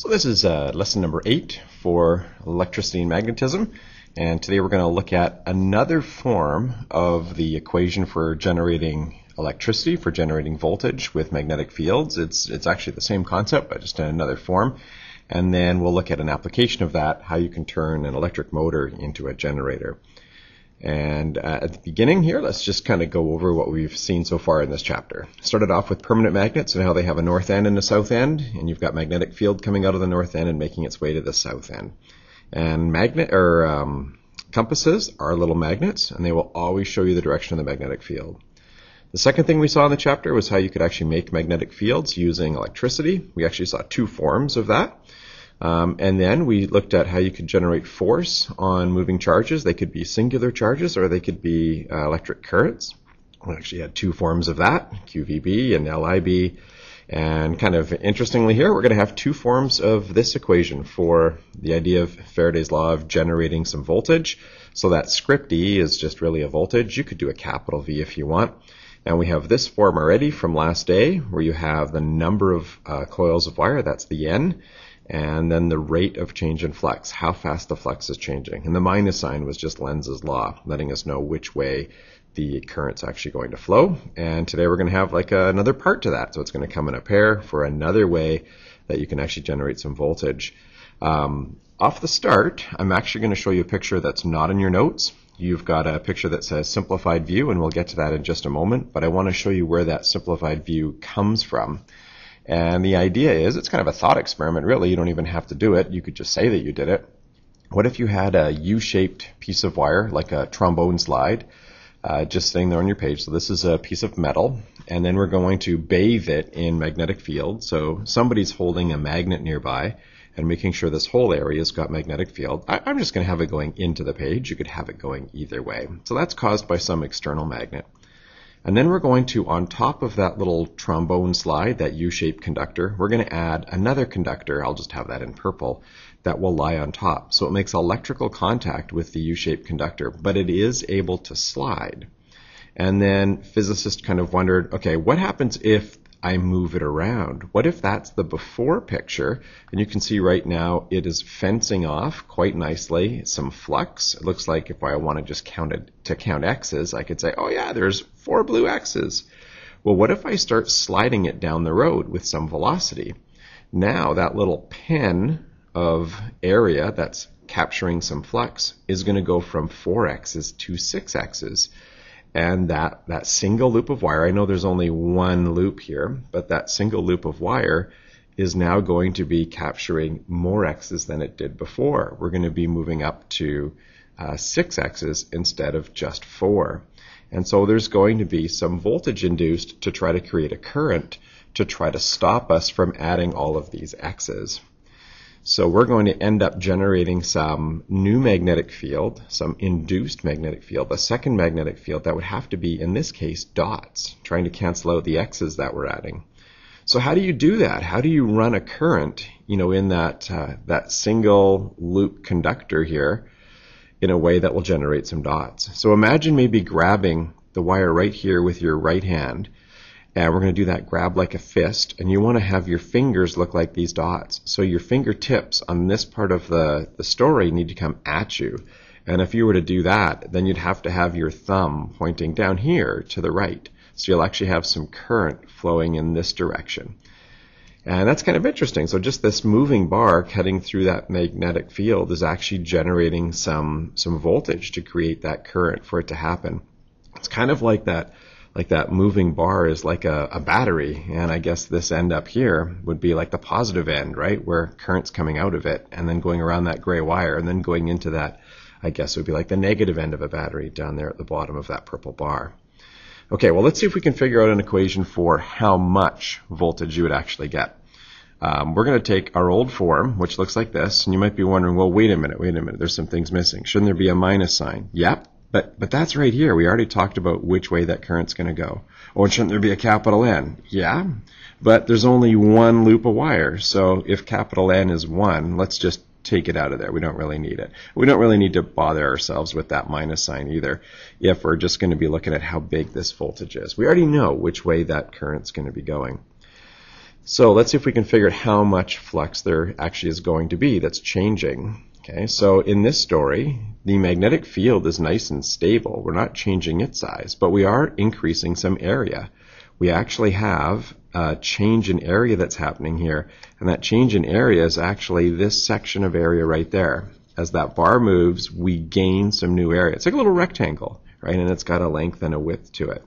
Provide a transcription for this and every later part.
So this is uh, lesson number eight for electricity and magnetism. And today we're going to look at another form of the equation for generating electricity, for generating voltage with magnetic fields. It's, it's actually the same concept, but just in another form. And then we'll look at an application of that, how you can turn an electric motor into a generator. And uh, at the beginning here, let's just kind of go over what we've seen so far in this chapter. Started off with permanent magnets and how they have a north end and a south end, and you've got magnetic field coming out of the north end and making its way to the south end. And magnet or um, compasses are little magnets, and they will always show you the direction of the magnetic field. The second thing we saw in the chapter was how you could actually make magnetic fields using electricity. We actually saw two forms of that. Um, and then we looked at how you could generate force on moving charges. They could be singular charges or they could be uh, electric currents. We actually had two forms of that, QVB and LIB. And kind of interestingly here, we're going to have two forms of this equation for the idea of Faraday's law of generating some voltage. So that script E is just really a voltage. You could do a capital V if you want. And we have this form already from last day where you have the number of uh, coils of wire, that's the N and then the rate of change in flux, how fast the flux is changing. And the minus sign was just Lenz's law, letting us know which way the current's actually going to flow. And today we're going to have like a, another part to that. So it's going to come in a pair for another way that you can actually generate some voltage. Um, off the start, I'm actually going to show you a picture that's not in your notes. You've got a picture that says simplified view, and we'll get to that in just a moment. But I want to show you where that simplified view comes from. And the idea is it's kind of a thought experiment, really. You don't even have to do it. You could just say that you did it. What if you had a U-shaped piece of wire, like a trombone slide, uh, just sitting there on your page? So this is a piece of metal, and then we're going to bathe it in magnetic field. So somebody's holding a magnet nearby and making sure this whole area's got magnetic field. I, I'm just going to have it going into the page. You could have it going either way. So that's caused by some external magnet. And then we're going to, on top of that little trombone slide, that U-shaped conductor, we're going to add another conductor, I'll just have that in purple, that will lie on top. So it makes electrical contact with the U-shaped conductor, but it is able to slide. And then physicists kind of wondered, okay, what happens if I move it around. What if that's the before picture? And you can see right now it is fencing off quite nicely some flux. It looks like if I want to just count it to count X's, I could say, oh yeah, there's four blue X's. Well, what if I start sliding it down the road with some velocity? Now that little pen of area that's capturing some flux is going to go from 4x's to 6x's and that, that single loop of wire, I know there's only one loop here, but that single loop of wire is now going to be capturing more x's than it did before. We're going to be moving up to uh, 6 x's instead of just 4. And so there's going to be some voltage induced to try to create a current to try to stop us from adding all of these x's. So we're going to end up generating some new magnetic field, some induced magnetic field, a second magnetic field that would have to be, in this case, dots, trying to cancel out the x's that we're adding. So how do you do that? How do you run a current, you know, in that uh, that single loop conductor here, in a way that will generate some dots? So imagine maybe grabbing the wire right here with your right hand and we're going to do that grab like a fist. And you want to have your fingers look like these dots. So your fingertips on this part of the, the story need to come at you. And if you were to do that, then you'd have to have your thumb pointing down here to the right. So you'll actually have some current flowing in this direction. And that's kind of interesting. So just this moving bar cutting through that magnetic field is actually generating some, some voltage to create that current for it to happen. It's kind of like that like that moving bar is like a, a, battery, and I guess this end up here would be like the positive end, right, where current's coming out of it, and then going around that gray wire, and then going into that, I guess would be like the negative end of a battery down there at the bottom of that purple bar. Okay, well let's see if we can figure out an equation for how much voltage you would actually get. Um, we're going to take our old form, which looks like this, and you might be wondering, well, wait a minute, wait a minute, there's some things missing. Shouldn't there be a minus sign? Yep, but but that's right here. We already talked about which way that current's going to go. Oh, or shouldn't there be a capital N? Yeah, but there's only one loop of wire. So if capital N is one, let's just take it out of there. We don't really need it. We don't really need to bother ourselves with that minus sign either if we're just going to be looking at how big this voltage is. We already know which way that current's going to be going. So let's see if we can figure out how much flux there actually is going to be that's changing. Okay, so in this story, the magnetic field is nice and stable. We're not changing its size, but we are increasing some area. We actually have a change in area that's happening here, and that change in area is actually this section of area right there. As that bar moves, we gain some new area. It's like a little rectangle, right? And it's got a length and a width to it.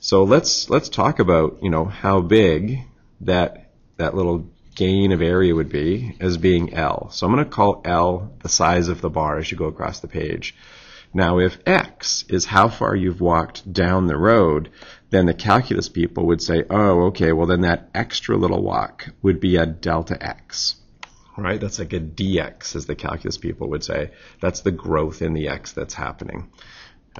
So let's let's talk about you know how big that that little gain of area would be as being L. So I'm going to call L the size of the bar as you go across the page. Now, if X is how far you've walked down the road, then the calculus people would say, oh, okay, well then that extra little walk would be a delta X. Right? That's like a dx, as the calculus people would say. That's the growth in the x that's happening.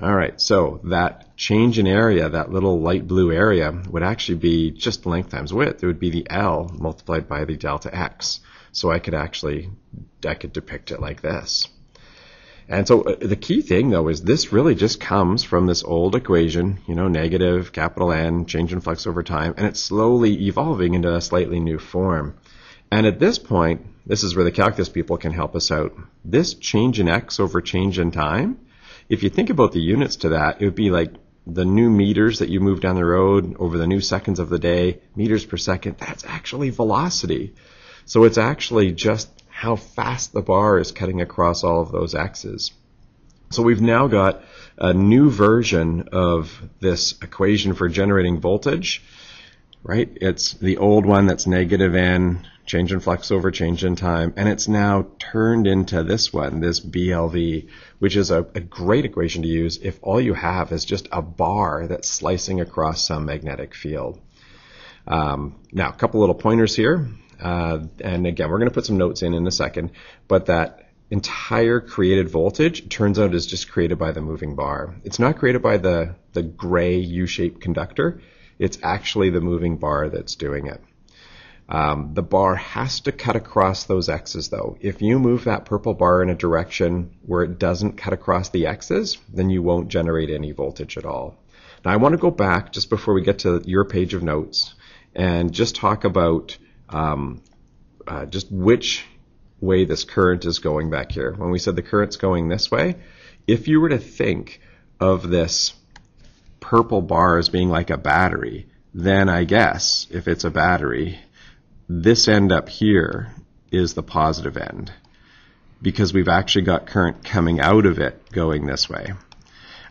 All right, so that change in area, that little light blue area, would actually be just length times width. It would be the L multiplied by the delta x. So I could actually, I could depict it like this. And so uh, the key thing though is this really just comes from this old equation, you know, negative capital N, change in flux over time, and it's slowly evolving into a slightly new form. And at this point, this is where the calculus people can help us out. This change in x over change in time if you think about the units to that, it would be like the new meters that you move down the road over the new seconds of the day, meters per second, that's actually velocity. So it's actually just how fast the bar is cutting across all of those x's. So we've now got a new version of this equation for generating voltage, right? It's the old one that's negative n change in flux over change in time, and it's now turned into this one, this BLV, which is a, a, great equation to use if all you have is just a bar that's slicing across some magnetic field. Um, now, a couple little pointers here, uh, and again, we're going to put some notes in in a second, but that entire created voltage turns out is just created by the moving bar. It's not created by the, the gray U-shaped conductor. It's actually the moving bar that's doing it. Um, the bar has to cut across those x's though. If you move that purple bar in a direction where it doesn't cut across the x's, then you won't generate any voltage at all. Now I want to go back just before we get to your page of notes and just talk about um, uh, just which way this current is going back here. When we said the current's going this way, if you were to think of this purple bar as being like a battery, then I guess if it's a battery, this end up here is the positive end because we've actually got current coming out of it going this way.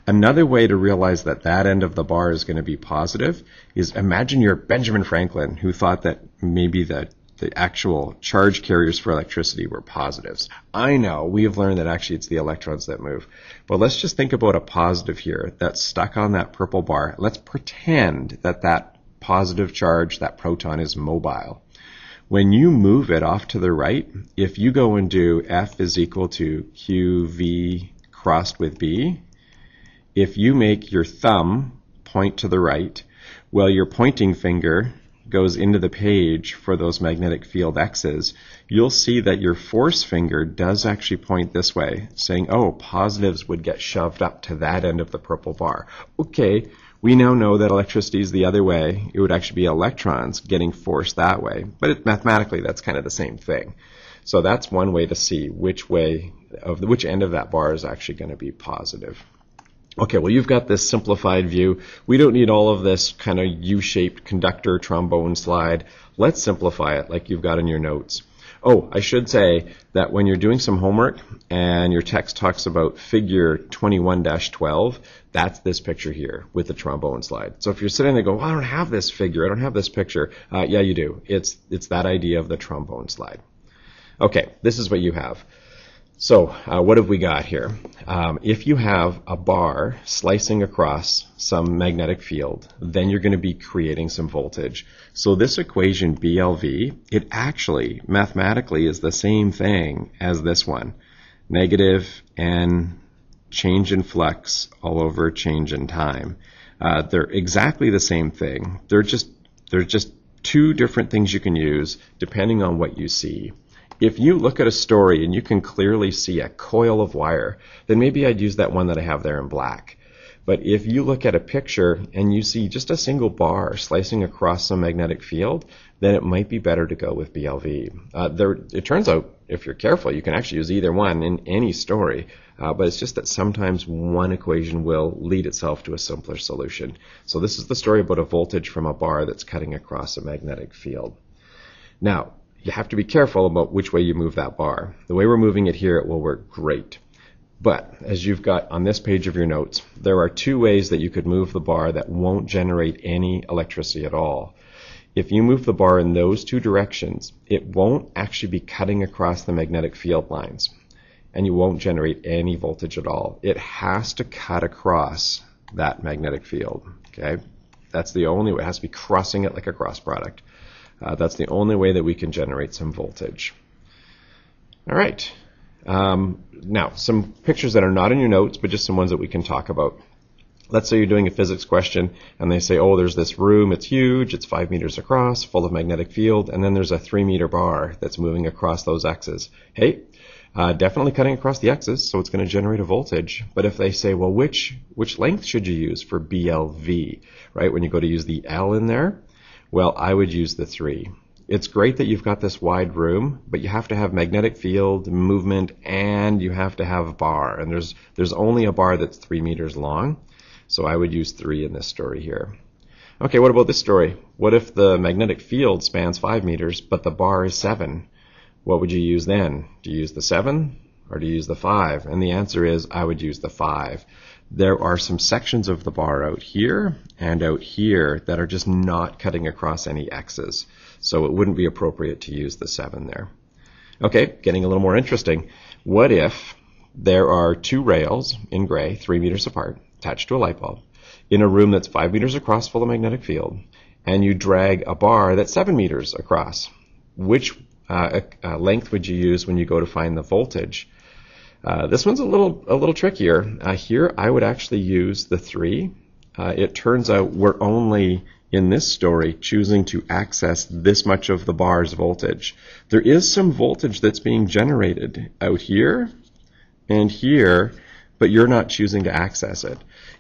Another way to realize that that end of the bar is going to be positive is imagine you're Benjamin Franklin who thought that maybe the, the actual charge carriers for electricity were positives. I know we have learned that actually it's the electrons that move. But let's just think about a positive here that's stuck on that purple bar. Let's pretend that that positive charge, that proton is mobile. When you move it off to the right, if you go and do F is equal to QV crossed with B, if you make your thumb point to the right, well, your pointing finger goes into the page for those magnetic field X's, you'll see that your force finger does actually point this way, saying, oh, positives would get shoved up to that end of the purple bar. Okay, we now know that electricity is the other way. It would actually be electrons getting forced that way. But it, mathematically, that's kind of the same thing. So that's one way to see which way of the, which end of that bar is actually going to be positive. Okay, well you've got this simplified view. We don't need all of this kind of U-shaped conductor trombone slide. Let's simplify it like you've got in your notes. Oh, I should say that when you're doing some homework and your text talks about figure 21-12, that's this picture here with the trombone slide. So if you're sitting there going, well, I don't have this figure, I don't have this picture, uh, yeah, you do. It's, it's that idea of the trombone slide. Okay, this is what you have. So uh, what have we got here? Um, if you have a bar slicing across some magnetic field, then you're going to be creating some voltage. So this equation BLV, it actually mathematically is the same thing as this one. Negative N change in flux all over change in time. Uh, they're exactly the same thing. They're just they're just two different things you can use depending on what you see if you look at a story and you can clearly see a coil of wire, then maybe I'd use that one that I have there in black. But if you look at a picture and you see just a single bar slicing across some magnetic field, then it might be better to go with BLV. Uh, there, it turns out, if you're careful, you can actually use either one in any story. Uh, but it's just that sometimes one equation will lead itself to a simpler solution. So this is the story about a voltage from a bar that's cutting across a magnetic field. Now, you have to be careful about which way you move that bar. The way we're moving it here, it will work great. But as you've got on this page of your notes, there are two ways that you could move the bar that won't generate any electricity at all. If you move the bar in those two directions, it won't actually be cutting across the magnetic field lines and you won't generate any voltage at all. It has to cut across that magnetic field. Okay, that's the only way. It has to be crossing it like a cross product. Uh, that's the only way that we can generate some voltage. All right. Um, now, some pictures that are not in your notes, but just some ones that we can talk about. Let's say you're doing a physics question and they say, oh, there's this room, it's huge, it's five meters across, full of magnetic field, and then there's a three meter bar that's moving across those x's. Hey, uh, definitely cutting across the x's, so it's going to generate a voltage. But if they say, well, which which length should you use for BLV, right? When you go to use the L in there, well, I would use the three it's great that you've got this wide room, but you have to have magnetic field, movement, and you have to have a bar. And there's there's only a bar that's three meters long, so I would use three in this story here. Okay, what about this story? What if the magnetic field spans five meters, but the bar is seven? What would you use then? Do you use the seven or do you use the five? And the answer is I would use the five. There are some sections of the bar out here and out here that are just not cutting across any x's. So it wouldn't be appropriate to use the 7 there. Okay, getting a little more interesting. What if there are two rails in gray, 3 meters apart, attached to a light bulb, in a room that's 5 meters across full of magnetic field, and you drag a bar that's 7 meters across? Which uh, uh, length would you use when you go to find the voltage? Uh, this one's a little a little trickier. Uh, here, I would actually use the three. Uh, it turns out we're only in this story choosing to access this much of the bar's voltage. There is some voltage that's being generated out here and here, but you're not choosing to access it.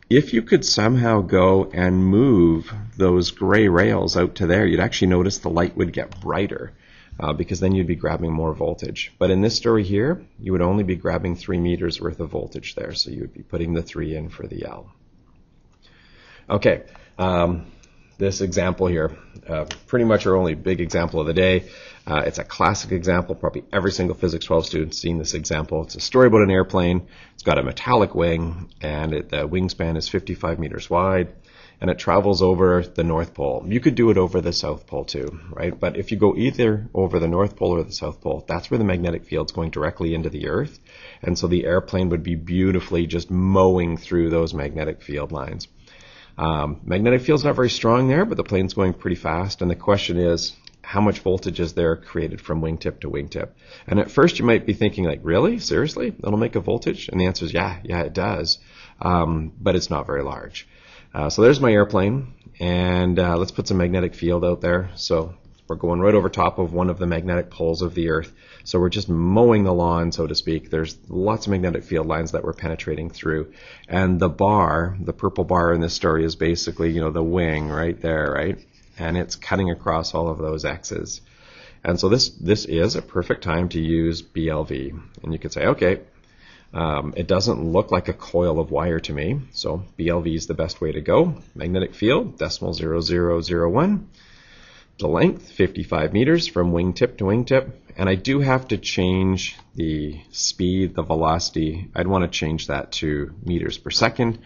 If you could somehow go and move those gray rails out to there, you'd actually notice the light would get brighter. Uh, because then you'd be grabbing more voltage. But in this story here, you would only be grabbing three meters worth of voltage there, so you would be putting the three in for the L. Okay, um, this example here, uh, pretty much our only big example of the day. Uh, it's a classic example. Probably every single Physics 12 student's seen this example. It's a story about an airplane. It's got a metallic wing, and it, the wingspan is 55 meters wide, and it travels over the North Pole. You could do it over the South Pole too, right? But if you go either over the North Pole or the South Pole, that's where the magnetic field's going directly into the Earth, and so the airplane would be beautifully just mowing through those magnetic field lines. Um, magnetic field's not very strong there, but the plane's going pretty fast. And the question is, how much voltage is there created from wingtip to wingtip? And at first you might be thinking like, really? Seriously? It'll make a voltage? And the answer is yeah, yeah, it does. Um, but it's not very large. Uh, so there's my airplane. And uh, let's put some magnetic field out there. So we're going right over top of one of the magnetic poles of the Earth. So we're just mowing the lawn, so to speak. There's lots of magnetic field lines that we're penetrating through. And the bar, the purple bar in this story is basically, you know, the wing right there, right? And it's cutting across all of those X's. And so this, this is a perfect time to use BLV. And you could say, okay, um, it doesn't look like a coil of wire to me, so BLV is the best way to go. Magnetic field, decimal 0001 the length, 55 meters from wingtip to wingtip. And I do have to change the speed, the velocity. I'd want to change that to meters per second,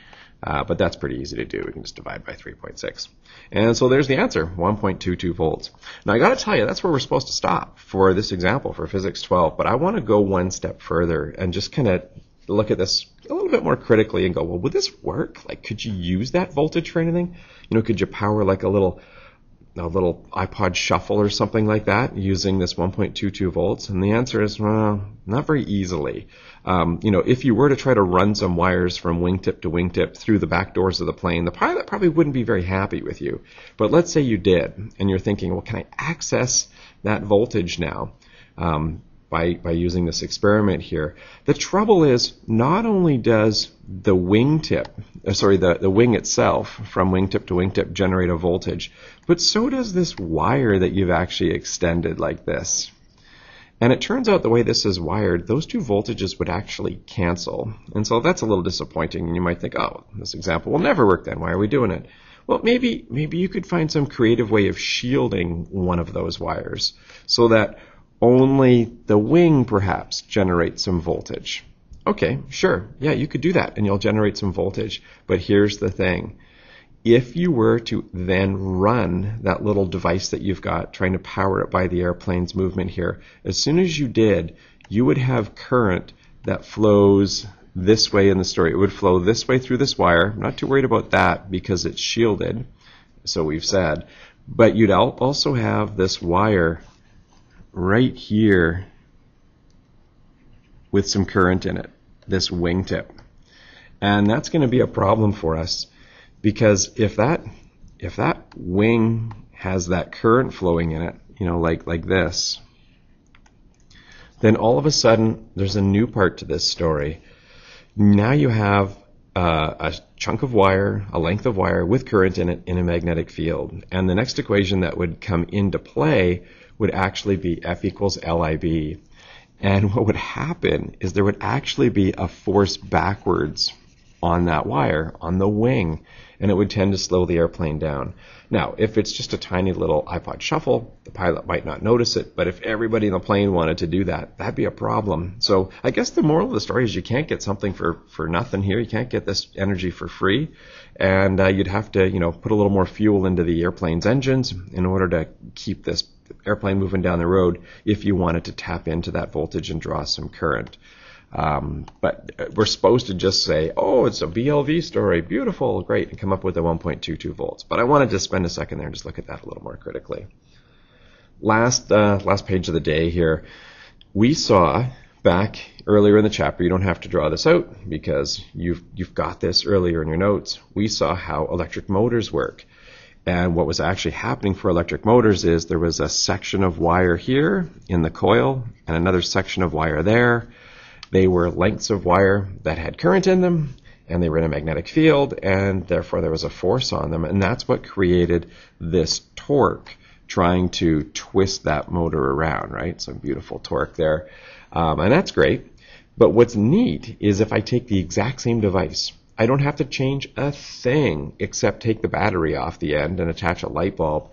uh, but that's pretty easy to do. We can just divide by 3.6. And so there's the answer, 1.22 volts. Now I got to tell you, that's where we're supposed to stop for this example for Physics 12, but I want to go one step further and just kind of look at this a little bit more critically and go, well, would this work? Like, could you use that voltage for anything? You know, could you power like a little a little iPod shuffle or something like that using this 1.22 volts? And the answer is, well, not very easily. Um, you know, if you were to try to run some wires from wingtip to wingtip through the back doors of the plane, the pilot probably wouldn't be very happy with you. But let's say you did, and you're thinking, well, can I access that voltage now? Um, by, by using this experiment here. The trouble is, not only does the wingtip, uh, sorry, the, the wing itself from wingtip to wingtip generate a voltage, but so does this wire that you've actually extended like this. And it turns out the way this is wired, those two voltages would actually cancel. And so that's a little disappointing. And you might think, oh, this example will never work then. Why are we doing it? Well, maybe, maybe you could find some creative way of shielding one of those wires so that only the wing perhaps generates some voltage. Okay, sure. Yeah, you could do that and you'll generate some voltage. But here's the thing. If you were to then run that little device that you've got trying to power it by the airplane's movement here, as soon as you did, you would have current that flows this way in the story. It would flow this way through this wire. I'm not too worried about that because it's shielded, so we've said. But you'd also have this wire right here with some current in it, this wingtip. And that's going to be a problem for us because if that if that wing has that current flowing in it, you know, like like this, then all of a sudden there's a new part to this story. Now you have uh, a chunk of wire, a length of wire with current in it in a magnetic field. And the next equation that would come into play would actually be F equals LIB. And what would happen is there would actually be a force backwards on that wire, on the wing, and it would tend to slow the airplane down. Now, if it's just a tiny little iPod shuffle, the pilot might not notice it, but if everybody in the plane wanted to do that, that'd be a problem. So I guess the moral of the story is you can't get something for, for nothing here. You can't get this energy for free, and uh, you'd have to, you know, put a little more fuel into the airplane's engines in order to keep this airplane moving down the road if you wanted to tap into that voltage and draw some current. Um, but we're supposed to just say, oh, it's a BLV story, beautiful, great, and come up with a 1.22 volts. But I wanted to spend a second there and just look at that a little more critically. Last, uh, last page of the day here, we saw back earlier in the chapter, you don't have to draw this out because you've, you've got this earlier in your notes. We saw how electric motors work. And what was actually happening for electric motors is there was a section of wire here in the coil and another section of wire there they were lengths of wire that had current in them, and they were in a magnetic field, and therefore there was a force on them, and that's what created this torque trying to twist that motor around, right? Some beautiful torque there, um, and that's great. But what's neat is if I take the exact same device, I don't have to change a thing except take the battery off the end and attach a light bulb.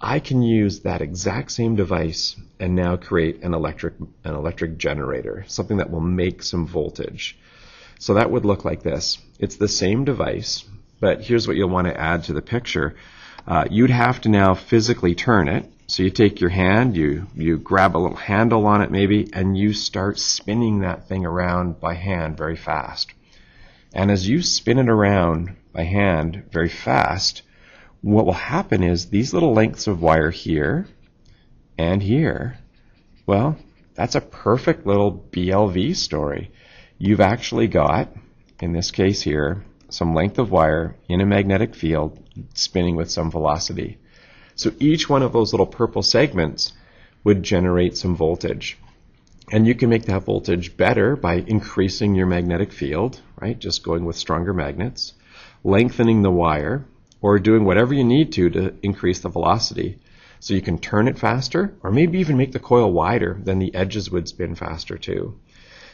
I can use that exact same device and now create an electric an electric generator, something that will make some voltage. So that would look like this. It's the same device, but here's what you'll want to add to the picture. Uh, you'd have to now physically turn it. So you take your hand, you you grab a little handle on it maybe, and you start spinning that thing around by hand very fast. And as you spin it around by hand very fast, what will happen is these little lengths of wire here and here, well, that's a perfect little BLV story. You've actually got, in this case here, some length of wire in a magnetic field spinning with some velocity. So each one of those little purple segments would generate some voltage. And you can make that voltage better by increasing your magnetic field, right? Just going with stronger magnets, lengthening the wire, or doing whatever you need to to increase the velocity. So you can turn it faster, or maybe even make the coil wider, then the edges would spin faster too.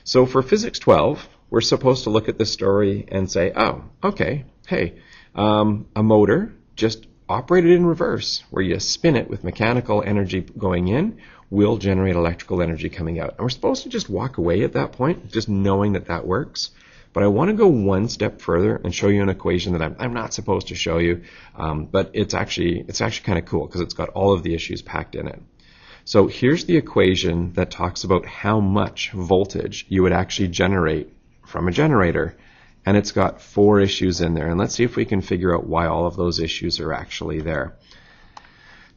So for Physics 12, we're supposed to look at this story and say, oh, okay, hey, um, a motor just operated in reverse, where you spin it with mechanical energy going in, will generate electrical energy coming out. And we're supposed to just walk away at that point, just knowing that that works. But I want to go one step further and show you an equation that I'm, I'm not supposed to show you, um, but it's actually it's actually kind of cool because it's got all of the issues packed in it. So here's the equation that talks about how much voltage you would actually generate from a generator. And it's got four issues in there. And let's see if we can figure out why all of those issues are actually there.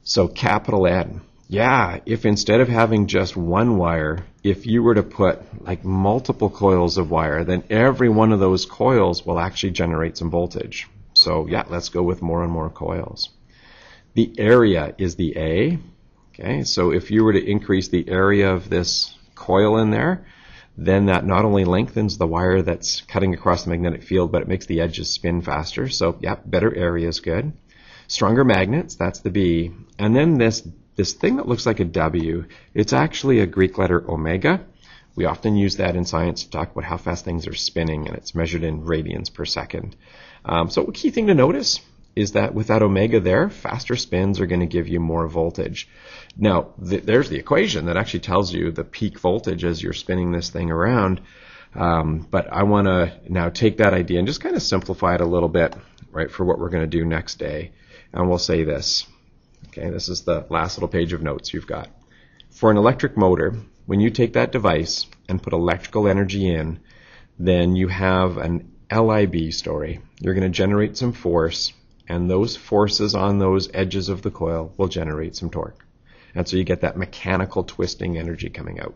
So capital N yeah, if instead of having just one wire, if you were to put like multiple coils of wire, then every one of those coils will actually generate some voltage. So yeah, let's go with more and more coils. The area is the A. Okay, so if you were to increase the area of this coil in there, then that not only lengthens the wire that's cutting across the magnetic field, but it makes the edges spin faster. So, yeah, better area is good. Stronger magnets, that's the B. And then this, this thing that looks like a W, it's actually a Greek letter omega. We often use that in science to talk about how fast things are spinning, and it's measured in radians per second. Um, so, a key thing to notice is that with that omega there, faster spins are going to give you more voltage. Now, th- there's the equation that actually tells you the peak voltage as you're spinning this thing around. Um, but I want to now take that idea and just kind of simplify it a little bit, right, for what we're going to do next day. And we'll say this. Okay, this is the last little page of notes you've got. For an electric motor, when you take that device and put electrical energy in, then you have an LIB story. You're going to generate some force and those forces on those edges of the coil will generate some torque. And so you get that mechanical twisting energy coming out.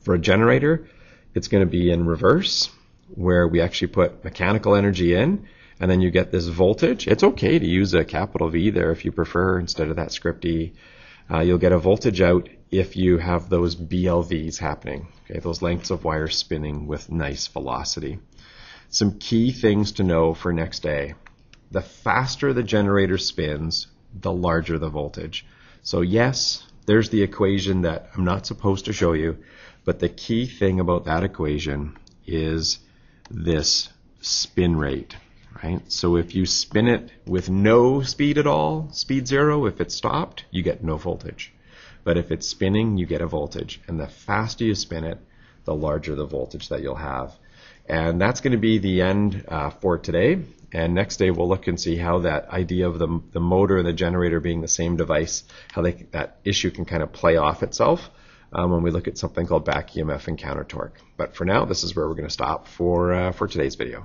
For a generator, it's going to be in reverse, where we actually put mechanical energy in, and then you get this voltage. It's okay to use a capital V there if you prefer instead of that script E. Uh, you'll get a voltage out if you have those BLVs happening, okay, those lengths of wire spinning with nice velocity. Some key things to know for next day the faster the generator spins, the larger the voltage. So yes, there's the equation that I'm not supposed to show you, but the key thing about that equation is this spin rate, right? So if you spin it with no speed at all, speed zero, if it's stopped, you get no voltage. But if it's spinning, you get a voltage. And the faster you spin it, the larger the voltage that you'll have. And that's going to be the end uh, for today. And next day we'll look and see how that idea of the, the motor and the generator being the same device, how they, that issue can kind of play off itself um, when we look at something called back EMF and counter torque. But for now, this is where we're going to stop for, uh, for today's video.